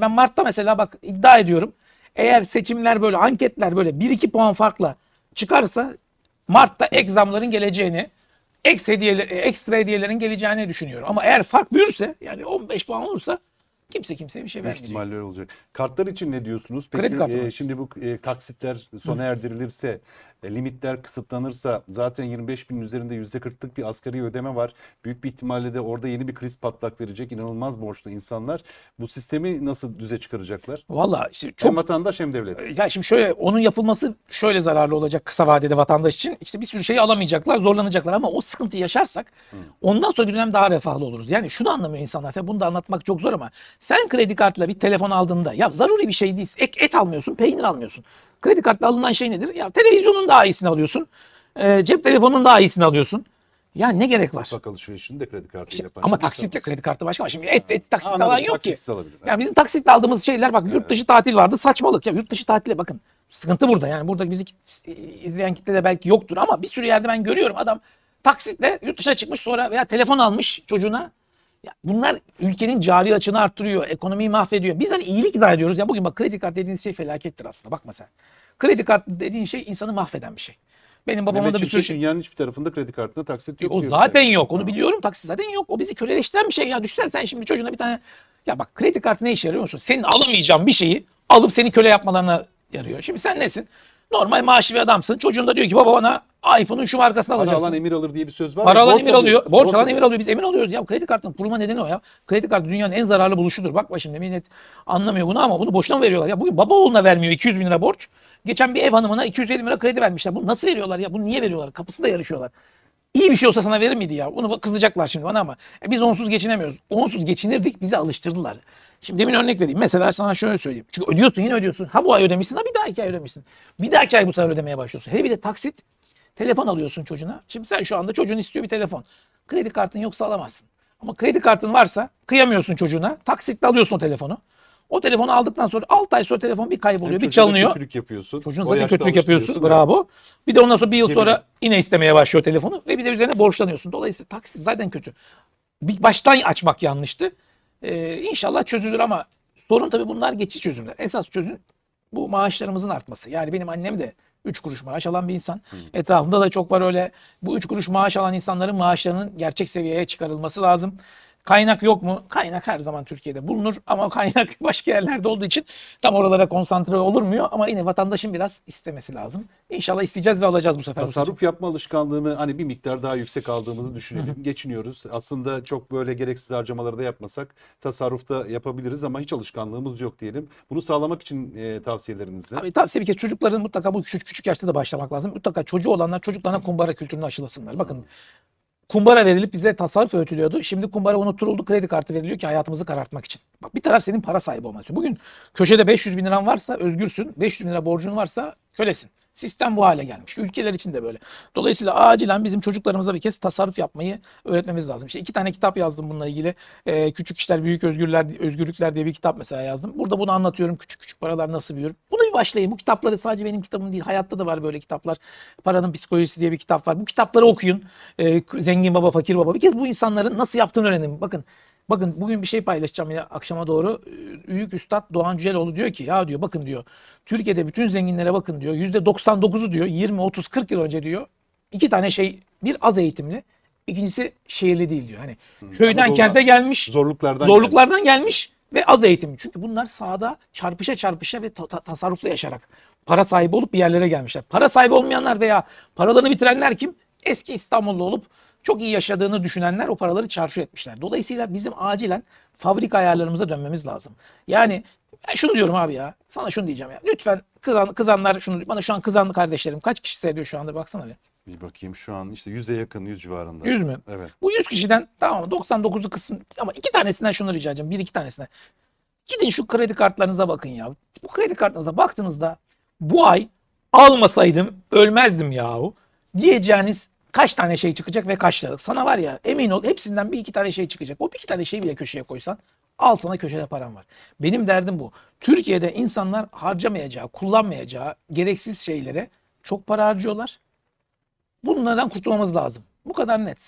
Ben Mart'ta mesela bak iddia ediyorum. Eğer seçimler böyle anketler böyle 1-2 puan farkla çıkarsa Mart'ta ek zamların geleceğini, ekstra, hediyeler, ekstra hediyelerin geleceğini düşünüyorum. Ama eğer fark büyürse yani 15 puan olursa kimse kimseye bir şey vermeyecek. ihtimaller olacak. Kartlar için ne diyorsunuz? Peki Kredi kartı e, şimdi bu e, taksitler sona erdirilirse, limitler kısıtlanırsa zaten 25 bin üzerinde %40'lık bir asgari ödeme var. Büyük bir ihtimalle de orada yeni bir kriz patlak verecek. İnanılmaz borçlu insanlar. Bu sistemi nasıl düze çıkaracaklar? Valla işte Hem çok vatandaş hem devlet. ya şimdi şöyle onun yapılması şöyle zararlı olacak kısa vadede vatandaş için. İşte bir sürü şeyi alamayacaklar, zorlanacaklar ama o sıkıntı yaşarsak ondan sonra dönem daha refahlı oluruz. Yani şunu anlamıyor insanlar. Tabii bunu da anlatmak çok zor ama sen kredi kartla bir telefon aldığında ya zaruri bir şey değil. Ek, et almıyorsun, peynir almıyorsun. Kredi kartla alınan şey nedir? Ya televizyonun daha iyisini alıyorsun. Ee, cep telefonunun daha iyisini alıyorsun. Yani ne gerek var? Mutfak alışverişini de kredi kartıyla yapan. Ama taksitle kredi kartı başka şimdi et, et taksitle Anladım, alan yok ki. alabilir. Yani bizim taksitle aldığımız şeyler bak yurt dışı tatil vardı saçmalık ya yurt dışı tatile bakın. Sıkıntı burada yani burada bizi kit- izleyen kitlede belki yoktur ama bir sürü yerde ben görüyorum adam taksitle yurt dışına çıkmış sonra veya telefon almış çocuğuna. Ya bunlar ülkenin cari açığını arttırıyor, ekonomiyi mahvediyor. Biz hani iyilik iddia ediyoruz. Ya bugün bak kredi kartı dediğiniz şey felakettir aslında. Bakma sen. Kredi kartı dediğin şey insanı mahveden bir şey. Benim babamın Mehmet da bir sürü şey. dünyanın hiçbir tarafında kredi kartına taksit yok. O diyor zaten yani. yok. Onu biliyorum. Taksit zaten yok. O bizi köleleştiren bir şey ya. Düşünsene sen şimdi çocuğuna bir tane ya bak kredi kartı ne işe yarıyor musun? Senin alamayacağın bir şeyi alıp seni köle yapmalarına yarıyor. Şimdi sen nesin? Normal maaşlı bir adamsın. Çocuğun da diyor ki baba bana iPhone'un şu markasını Para alacaksın. alan emir alır diye bir söz var. Para alan borç emir alıyor. Borç alan alıyor. emir alıyor. Biz emir alıyoruz ya. Kredi kartının kurulma nedeni o ya. Kredi kartı dünyanın en zararlı buluşudur. Bakma şimdi millet anlamıyor bunu ama bunu boşuna mı veriyorlar? Ya bugün baba oğluna vermiyor 200 bin lira borç. Geçen bir ev hanımına 250 bin lira kredi vermişler. Bunu nasıl veriyorlar ya? Bunu niye veriyorlar? Kapısında yarışıyorlar. İyi bir şey olsa sana verir miydi ya? Bunu kızacaklar şimdi bana ama. E biz onsuz geçinemiyoruz. Onsuz geçinirdik bizi alıştırdılar. Şimdi demin örnek vereyim. Mesela sana şöyle söyleyeyim. Çünkü ödüyorsun yine ödüyorsun. Ha bu ay ödemişsin ha bir daha iki ay ödemişsin. Bir dahaki ay bu sefer ödemeye başlıyorsun. Hele bir de taksit. Telefon alıyorsun çocuğuna. Şimdi sen şu anda çocuğun istiyor bir telefon. Kredi kartın yoksa alamazsın. Ama kredi kartın varsa kıyamıyorsun çocuğuna. Taksitle alıyorsun o telefonu. O telefonu aldıktan sonra 6 ay sonra telefon bir kayboluyor, Hem bir çalınıyor. Kötülük yapıyorsun. Çocuğun zaten kötülük yapıyorsun. Bravo. Bir de ondan sonra bir yıl Cebine. sonra yine istemeye başlıyor telefonu ve bir de üzerine borçlanıyorsun. Dolayısıyla taksit zaten kötü. Bir baştan açmak yanlıştı. Ee, inşallah çözülür ama sorun tabii bunlar geçici çözümler. Esas çözüm bu maaşlarımızın artması. Yani benim annem de 3 kuruş maaş alan bir insan. Etrafımda da çok var öyle. Bu 3 kuruş maaş alan insanların maaşlarının gerçek seviyeye çıkarılması lazım. Kaynak yok mu? Kaynak her zaman Türkiye'de bulunur ama kaynak başka yerlerde olduğu için tam oralara konsantre olurmuyor ama yine vatandaşın biraz istemesi lazım. İnşallah isteyeceğiz ve alacağız bu sefer. Tasarruf yapma alışkanlığını hani bir miktar daha yüksek aldığımızı düşünelim. Geçiniyoruz. Aslında çok böyle gereksiz harcamaları da yapmasak tasarrufta yapabiliriz ama hiç alışkanlığımız yok diyelim. Bunu sağlamak için e, tavsiyeleriniz ne? Abi tavsiye bir kez çocukların mutlaka bu küçük, küçük yaşta da başlamak lazım. Mutlaka çocuğu olanlar çocuklarına kumbara kültürünü aşılasınlar. Bakın kumbara verilip bize tasarruf öğütülüyordu. Şimdi kumbara unutturuldu kredi kartı veriliyor ki hayatımızı karartmak için. Bak bir taraf senin para sahibi olman istiyor. Bugün köşede 500 bin liran varsa özgürsün. 500 bin lira borcun varsa kölesin. Sistem bu hale gelmiş. Ülkeler için de böyle. Dolayısıyla acilen bizim çocuklarımıza bir kez tasarruf yapmayı öğretmemiz lazım. İşte iki tane kitap yazdım bununla ilgili. Ee, Küçük İşler Büyük Özgürler, Özgürlükler diye bir kitap mesela yazdım. Burada bunu anlatıyorum. Küçük küçük paralar nasıl büyür. Buna bir başlayın. Bu kitapları sadece benim kitabım değil. Hayatta da var böyle kitaplar. Paranın Psikolojisi diye bir kitap var. Bu kitapları okuyun. Ee, Zengin Baba, Fakir Baba. Bir kez bu insanların nasıl yaptığını öğrenin. Bakın Bakın bugün bir şey paylaşacağım yine akşama doğru. Ee, Büyük Üstad Doğan Cüceloğlu diyor ki ya diyor bakın diyor. Türkiye'de bütün zenginlere bakın diyor. %99'u diyor 20, 30, 40 yıl önce diyor. iki tane şey bir az eğitimli. ikincisi şehirli değil diyor. Hani köyden Anadolu'da kente gelmiş. Zorluklardan Zorluklardan gelmiş ve az eğitimli. Çünkü bunlar sahada çarpışa çarpışa ve ta- ta- tasarrufla yaşarak para sahibi olup bir yerlere gelmişler. Para sahibi olmayanlar veya paralarını bitirenler kim? Eski İstanbullu olup çok iyi yaşadığını düşünenler o paraları çarşur etmişler. Dolayısıyla bizim acilen fabrika ayarlarımıza dönmemiz lazım. Yani ben şunu diyorum abi ya. Sana şunu diyeceğim ya. Lütfen kızan, kızanlar şunu bana şu an kızanlı kardeşlerim kaç kişi seyrediyor şu anda baksana bir. Bir bakayım şu an işte 100'e yakın 100 civarında. 100 mü? Evet. Bu 100 kişiden tamam mı? 99'u kızsın ama iki tanesinden şunu rica edeceğim. Bir iki tanesine. Gidin şu kredi kartlarınıza bakın ya. Bu kredi kartlarınıza baktığınızda bu ay almasaydım ölmezdim yahu diyeceğiniz kaç tane şey çıkacak ve kaç lira. Sana var ya emin ol hepsinden bir iki tane şey çıkacak. O bir iki tane şeyi bile köşeye koysan altına köşede param var. Benim derdim bu. Türkiye'de insanlar harcamayacağı, kullanmayacağı gereksiz şeylere çok para harcıyorlar. Bunlardan kurtulmamız lazım. Bu kadar net.